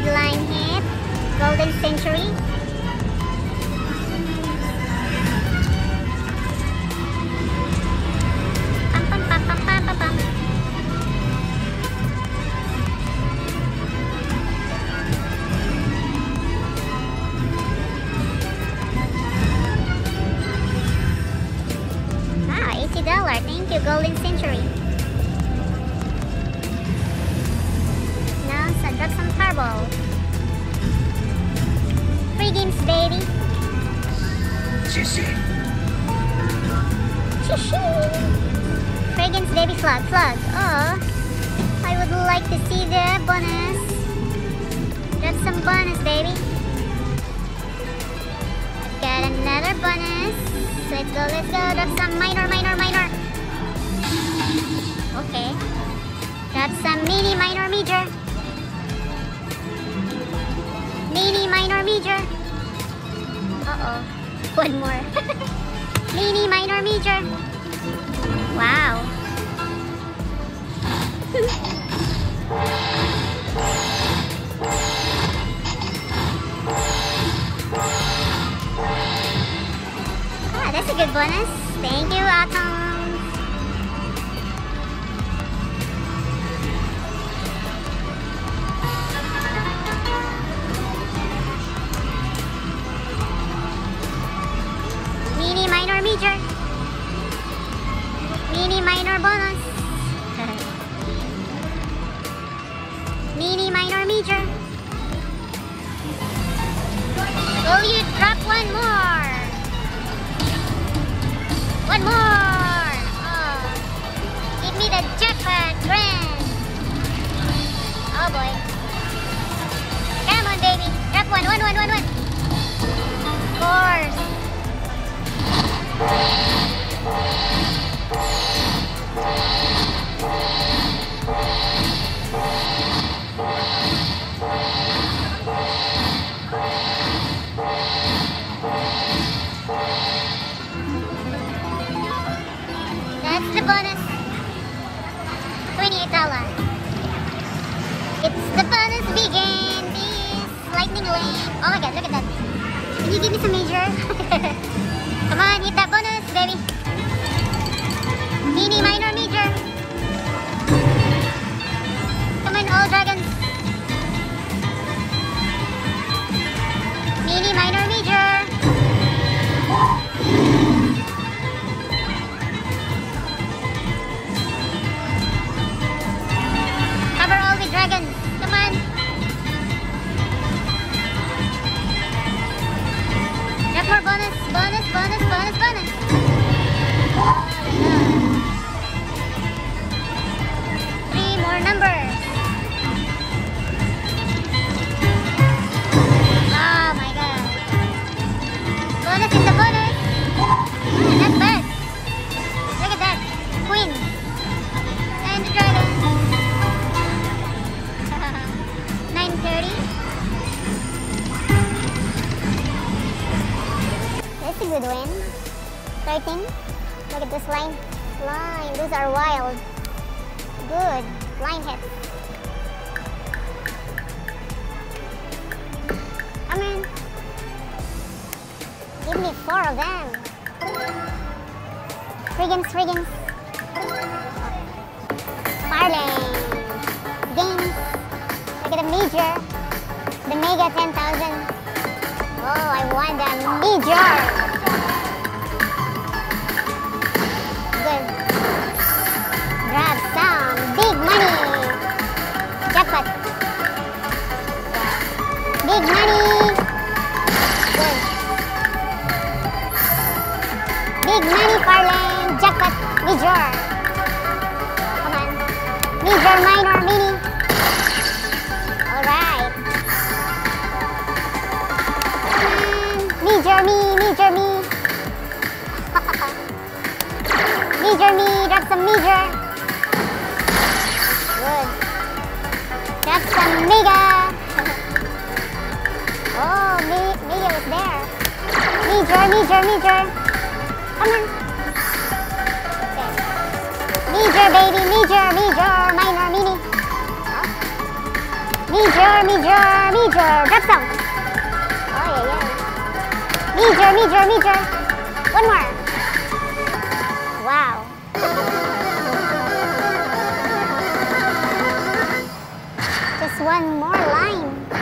Redline Head, Golden Century. Wow, ah, $80. Thank you, Golden Century. So drop some turbo. Free games, baby. 谢谢。Fragrance baby flood, flood. Oh, I would like to see the bonus. Drop some bonus, baby. Got another bonus. Let's go, let's go. Drop some minor, minor, minor. Okay. Drop some mini, minor, major. Major. Uh-oh. One more. mini, minor, major. Wow. ah, that's a good bonus. Thank you. Mini. Will you drop one more? One more. Oh. Give me the jackpot grand. Oh boy. Come on baby. Drop one, one, one, one, one. Of course. Oh my god, look at that. Can you give me some major? Come on, hit that bonus, baby. Mini, minor, Oh my god. Bad. Look at that. Queen. And dragon. 930. That's a good win. 13. Look at this line. Line. Those are wild. Good. Line hits. Come in. Give me four of them. Friggins, friggins. Marlin. Games. Look at the major. The mega 10,000. Oh, I won the major. Money. Jackpot. Big money. Good. Big money, Farland. Jackpot. Major. Come on. Major, minor, mini. Alright. Major me, major me. major me, drop some major. Some mega. oh, me, mega was there. Major, major, major. Come on. Okay. Major, baby, major, major, minor, mini. Major, major, major. Drop some. Oh, yeah, yeah. Major, major, major. One more. One more line.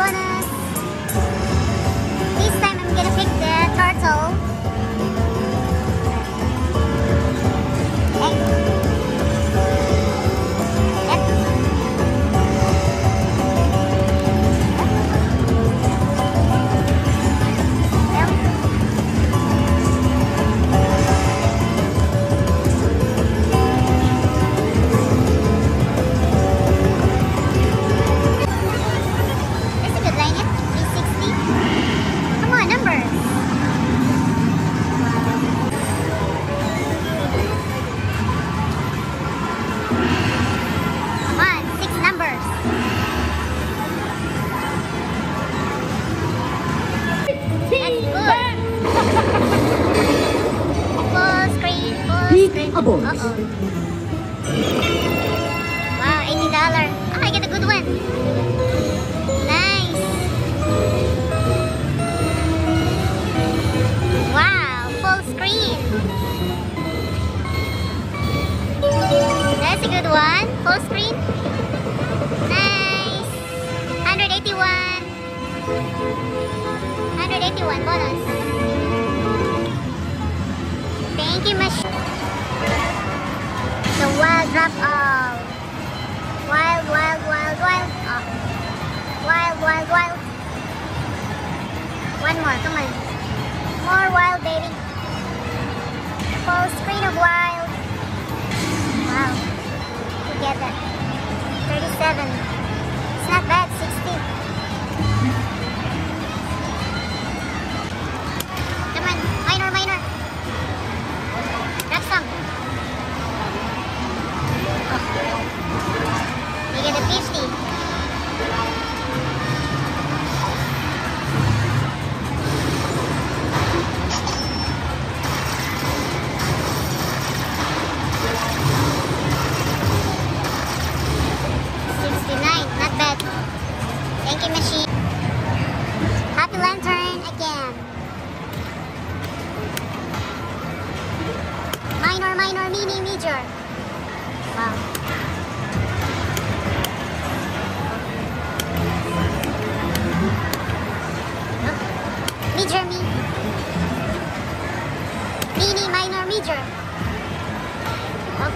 バイ wild drop uh, of wild, wild, wild, wild, uh, wild, wild, wild. One more, come on. More wild, baby. Full screen of wild. Wow. We get that. 37. It's not bad, 60.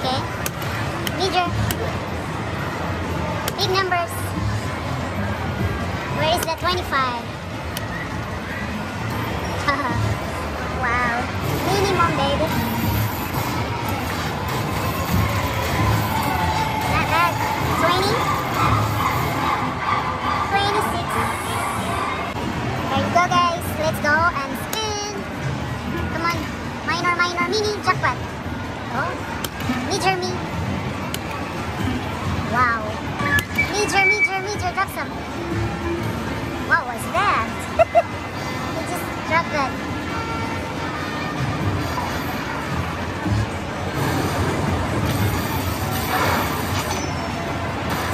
Okay. Major. Big numbers. Where is the 25? Major, major, drop some. What was that? he just dropped that.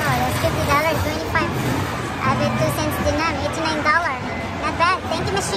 Oh, that's fifty dollars, twenty-five. Added two cents none, eighty-nine dollar. Not bad. Thank you, machine.